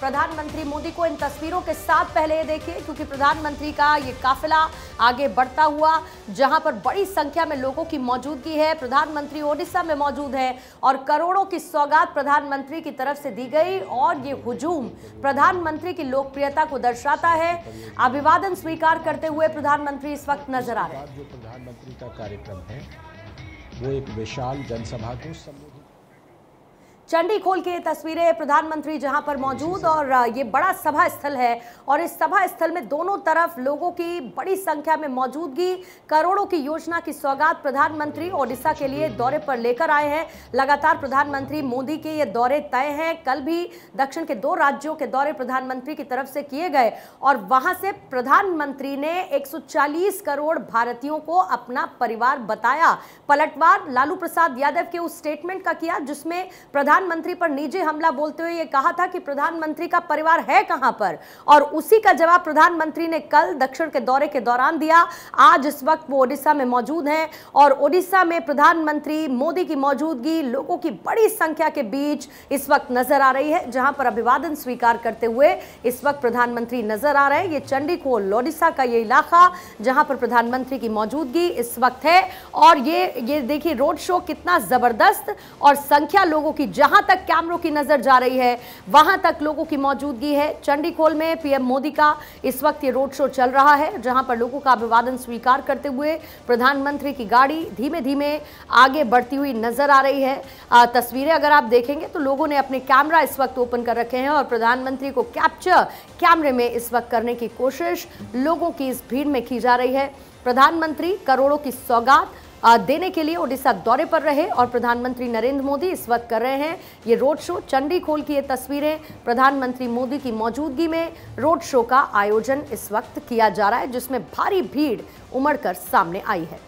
प्रधानमंत्री मोदी को इन तस्वीरों के साथ पहले देखिए, क्योंकि प्रधानमंत्री का ये काफिला आगे बढ़ता हुआ, जहाँ पर बड़ी संख्या में लोगों की मौजूदगी है। प्रधानमंत्री ओडिशा में मौजूद है और करोड़ों की सौगात प्रधानमंत्री की तरफ़ से दी गई, और ये हुजूम प्रधानमंत्री की लोकप्रियता को दर्शाता है। अभिवादन स्वीकार करते हुए प्रधानमंत्री इस वक्त नज़र आ रहे हैं। जो प्रधानमंत्री का कार्यक्रम है, वो एक विशाल जनसभा को चंडी खोल के तस्वीरें प्रधानमंत्री जहाँ पर मौजूद और ये बड़ा सभा स्थल है और इस सभा स्थल में दोनों तरफ़ लोगों की बड़ी संख्या में मौजूदगी, करोड़ों की योजना की सौगात प्रधानमंत्री ओडिशा के लिए दौरे पर लेकर आए हैं। लगातार प्रधानमंत्री मोदी के ये दौरे तय हैं। कल भी दक्षिण के दो राज्यों के दौरे प्रधानमंत्री की तरफ़ से किए गए और वहाँ से प्रधानमंत्री ने 140 करोड़ भारतीयों को अपना परिवार बताया। पलटवार लालू प्रसाद यादव के उस स्टेटमेंट का किया, जिसमें प्रधान प्रधानमंत्री पर निजी हमला बोलते हुए ये कहा था कि प्रधानमंत्री का परिवार है कहाँ पर? और उसी का जवाब प्रधानमंत्री ने कल दक्षिण के दौरे के दौरान दिया। आज इस वक्त वो ओडिशा में मौजूद हैं और ओडिशा में प्रधानमंत्री मोदी की मौजूदगी, लोगों की बड़ी संख्या के बीच इस वक्त नज़र आ रही है, जहाँ पर अभिवादन स्वीकार करते हुए इस वक्त प्रधानमंत्री नज़र आ रहे हैं। ये चंडीखोल, ओडिशा का ये इलाका, जहाँ पर प्रधानमंत्री की मौजूदगी इस वक्त है। और ये ये देखिए, रोड शो कितना ज़बरदस्त और संख्या लोगों की जहाँ तक कैमरों की नज़र जा रही है, वहाँ तक लोगों की मौजूदगी है। चंडीखोल में पीएम मोदी का इस वक्त ये रोड शो चल रहा है, जहाँ पर लोगों का अभिवादन स्वीकार करते हुए प्रधानमंत्री की गाड़ी धीमे धीमे आगे बढ़ती हुई नज़र आ रही है। तस्वीरें अगर आप देखेंगे तो लोगों ने अपने कैमरा इस वक्त ओपन कर रखे हैं और प्रधानमंत्री को कैप्चर कैमरे में इस वक्त करने की कोशिश लोगों की इस भीड़ में की जा रही है। प्रधानमंत्री करोड़ों की सौगात देने के लिए ओडिशा दौरे पर रहे और प्रधानमंत्री नरेंद्र मोदी इस वक्त कर रहे हैं। ये रोड शो चंडी खोल की ये तस्वीरें। प्रधानमंत्री मोदी की मौजूदगी में रोड शो का आयोजन इस वक्त किया जा रहा है, जिसमें भारी भीड़ उमड़कर सामने आई है।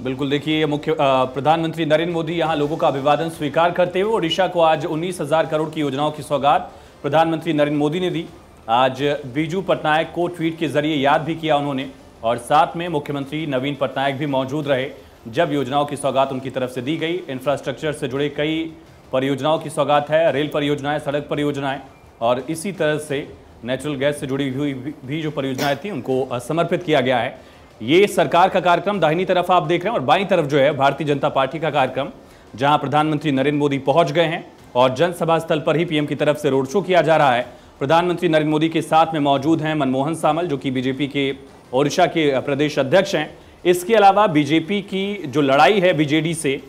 बिल्कुल, देखिए मुख्य प्रधानमंत्री नरेंद्र मोदी यहाँ लोगों का अभिवादन स्वीकार करते हुए ओडिशा को आज उन्नीस हज़ार करोड़ की योजनाओं की सौगात प्रधानमंत्री नरेंद्र मोदी ने दी। आज बीजू पटनायक को ट्वीट के ज़रिए याद भी किया उन्होंने। और साथ में मुख्यमंत्री नवीन पटनायक भी मौजूद रहे। जब योजनाओं की सौगात उनकी तरफ़ से दी गई इंफ्रास्ट्रक्चर से जुड़े कई परियोजनाओं की सौगात है, रेल परियोजनाएँ, सड़क परियोजनाएँ, और इसी तरह से नेचुरल गैस से जुड़ी हुई भी जो परियोजनाएँ थी, उनको समर्पित किया गया है। ये सरकार का कार्यक्रम, दाहिनी तरफ़ आप देख रहे हैं, और बाई तरफ़ जो है, भारतीय जनता पार्टी का कार्यक्रम, जहाँ प्रधानमंत्री नरेंद्र मोदी पहुँच गए हैं, और जनसभा स्थल पर ही पीएम की तरफ़ से रोड शो किया जा रहा है। प्रधानमंत्री नरेंद्र मोदी के साथ में मौजूद हैं मनमोहन सामल, जो कि बीजेपी के ओडिशा के प्रदेश अध्यक्ष हैं। इसके अलावा बीजेपी की जो लड़ाई है बीजेडी से,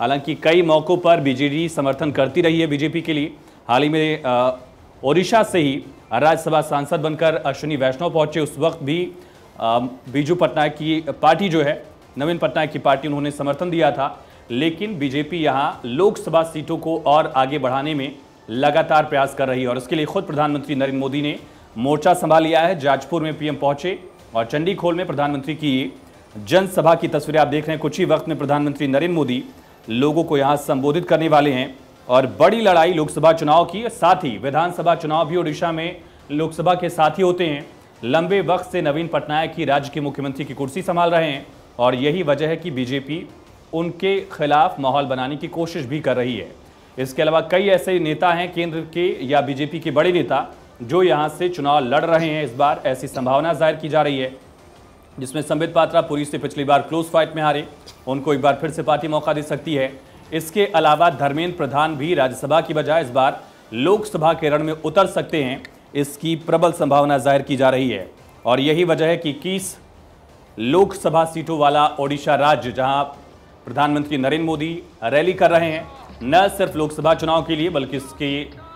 हालाँकि कई मौक़ों पर बीजेडी समर्थन करती रही है बीजेपी के लिए। हाल ही में ओडिशा से ही राज्यसभा सांसद बनकर अश्विनी वैष्णव पहुँचे। उस वक्त भी बीजू पटनायक की पार्टी जो है, नवीन पटनायक की पार्टी उन्होंने समर्थन दिया था। लेकिन बीजेपी यहाँ लोकसभा सीटों को और आगे बढ़ाने में लगातार प्रयास कर रही है। और उसके लिए खुद प्रधानमंत्री नरेंद्र मोदी ने मोर्चा संभाल लिया है। जाजपुर में पीएम पहुँचे। और चंडीखोल में प्रधानमंत्री की जनसभा की तस्वीरें आप देख रहे हैं। कुछ ही वक्त में प्रधानमंत्री नरेंद्र मोदी लोगों को यहाँ संबोधित करने वाले हैं और बड़ी लड़ाई लोकसभा चुनाव की, साथ ही विधानसभा चुनाव भी ओडिशा में लोकसभा के साथ ही होते हैं। लंबे वक्त से नवीन पटनायक ही राज्य के मुख्यमंत्री की कुर्सी संभाल रहे हैं और यही वजह है कि बीजेपी उनके खिलाफ माहौल बनाने की कोशिश भी कर रही है। इसके अलावा कई ऐसे नेता हैं, केंद्र के या बीजेपी के बड़े नेता जो यहाँ से चुनाव लड़ रहे हैं इस बार, ऐसी संभावना ज़ाहिर की जा रही है, जिसमें संबित पात्रा पुरी से पिछली बार क्लोज फाइट में हारे, उनको एक बार फिर से पार्टी मौका दे सकती है। इसके अलावा धर्मेंद्र प्रधान भी राज्यसभा की बजाय इस बार लोकसभा के रण में उतर सकते हैं, इसकी प्रबल संभावना ज़ाहिर की जा रही है। और यही वजह है कि इक्कीस लोकसभा सीटों वाला ओडिशा राज्य, जहाँ प्रधानमंत्री नरेंद्र मोदी रैली कर रहे हैं, न सिर्फ़ लोकसभा चुनाव के लिए, बल्कि इसके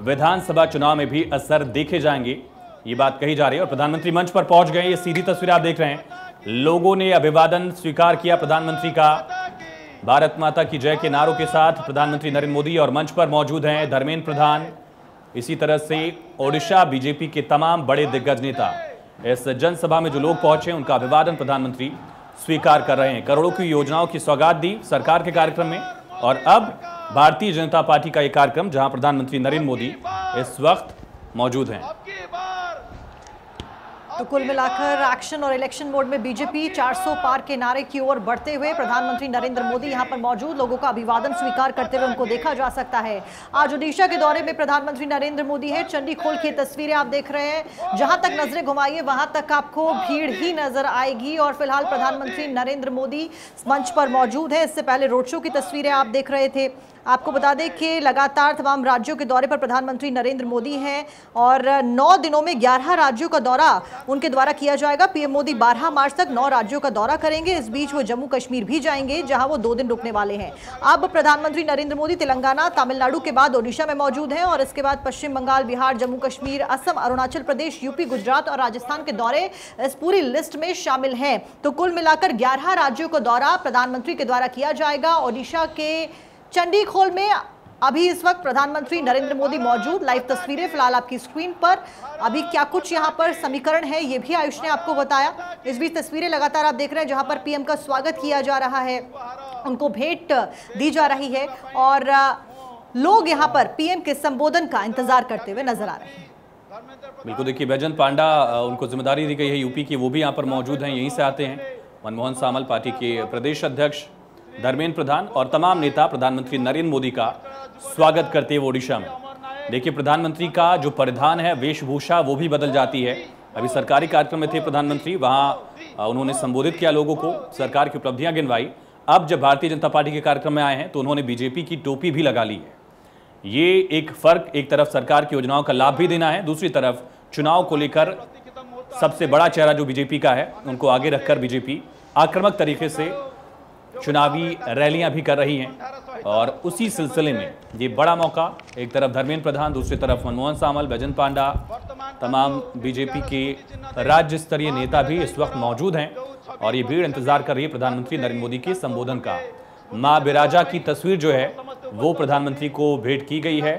विधानसभा चुनाव में भी असर देखे जाएँगे। ये बात कही जा रही है और प्रधानमंत्री मंच पर पहुँच गए ये सीधी तस्वीर आप देख रहे हैं। लोगों ने अभिवादन स्वीकार किया प्रधानमंत्री का। भारत माता की जय के नारों के साथ प्रधानमंत्री नरेंद्र मोदी और मंच पर मौजूद हैं धर्मेंद्र प्रधान। इसी तरह से ओडिशा बीजेपी के तमाम बड़े दिग्गज नेता, इस जनसभा में जो लोग पहुँचे उनका अभिवादन प्रधानमंत्री स्वीकार कर रहे हैं। करोड़ों की योजनाओं की सौगात दी सरकार के कार्यक्रम में। और अब भारतीय जनता पार्टी का एक कार्यक्रम, जहाँ प्रधानमंत्री नरेंद्र मोदी इस वक्त मौजूद हैं। तो कुल मिलाकर एक्शन और इलेक्शन मोड में बीजेपी 400 पार के नारे की ओर बढ़ते हुए प्रधानमंत्री नरेंद्र मोदी यहाँ पर मौजूद। लोगों का अभिवादन स्वीकार करते हुए उनको देखा जा सकता है। आज ओडिशा के दौरे में प्रधानमंत्री नरेंद्र मोदी है। चंडी खोल की तस्वीरें आप देख रहे हैं। जहाँ तक नज़रें घुमाइए, वहाँ तक आपको भीड़ ही नज़र आएगी। और फ़िलहाल प्रधानमंत्री नरेंद्र मोदी मंच पर मौजूद है। इससे पहले रोड शो की तस्वीरें आप देख रहे थे। आपको बता दें कि लगातार तमाम राज्यों के दौरे पर प्रधानमंत्री नरेंद्र मोदी हैं और नौ दिनों में ग्यारह राज्यों का दौरा उनके द्वारा किया जाएगा। पीएम मोदी 12 मार्च तक नौ राज्यों का दौरा करेंगे। इस बीच वो जम्मू कश्मीर भी जाएँगे, जहाँ वो दो दिन रुकने वाले हैं। अब प्रधानमंत्री नरेंद्र मोदी तेलंगाना, तमिलनाडु के बाद ओडिशा में मौजूद हैं और इसके बाद पश्चिम बंगाल, बिहार जम्मू कश्मीर असम, अरुणाचल प्रदेश, यूपी, गुजरात और राजस्थान के दौरे इस पूरी लिस्ट में शामिल हैं। तो कुल मिलाकर ग्यारह राज्यों का दौरा प्रधानमंत्री के द्वारा किया जाएगा। ओडिशा के चंडीखोल में अभी इस वक्त प्रधानमंत्री नरेंद्र मोदी मौजूद। लाइव तस्वीरें फ़िलहाल आपकी स्क्रीन पर। अभी क्या कुछ यहाँ पर समीकरण है, ये भी आयुष ने आपको बताया। इस बीच तस्वीरें लगातार आप देख रहे हैं, जहाँ पर पीएम का स्वागत किया जा रहा है। उनको भेंट दी जा रही है और लोग यहाँ पर पीएम के संबोधन का इंतज़ार करते हुए नज़र आ रहे हैं। बिल्कुल, देखिए, बैजन पांडा उनको ज़िम्मेदारी दी गई है यूपी की, वो भी यहाँ पर मौजूद हैं, यहीं से आते हैं। मनमोहन सामल, पार्टी के प्रदेश अध्यक्ष। धर्मेंद्र प्रधान और तमाम नेता प्रधानमंत्री नरेंद्र मोदी का स्वागत करते हुए ओडिशा में। देखिए, प्रधानमंत्री का जो परिधान है, वेशभूषा, वो भी बदल जाती है। अभी सरकारी कार्यक्रम में थे प्रधानमंत्री, वहाँ उन्होंने संबोधित किया लोगों को, सरकार की उपलब्धियाँ गिनवाई। अब जब भारतीय जनता पार्टी के कार्यक्रम में आए हैं तो उन्होंने बीजेपी की टोपी भी लगा ली है। ये एक फ़र्क, एक तरफ़ सरकार की योजनाओं का लाभ भी देना है, दूसरी तरफ़ चुनाव को लेकर सबसे बड़ा चेहरा जो बीजेपी का है, उनको आगे रखकर बीजेपी आक्रामक तरीके से चुनावी रैलियाँ भी कर रही हैं। और उसी सिलसिले में ये बड़ा मौका, एक तरफ़ धर्मेंद्र प्रधान, दूसरी तरफ़ मनमोहन सामल बैजन पांडा, तमाम बीजेपी के राज्य स्तरीय नेता भी इस वक्त मौजूद हैं। और ये भीड़ इंतज़ार कर रही है प्रधानमंत्री नरेंद्र मोदी के संबोधन का। माँ बिराजा की तस्वीर जो है, वो प्रधानमंत्री को भेंट की गई है।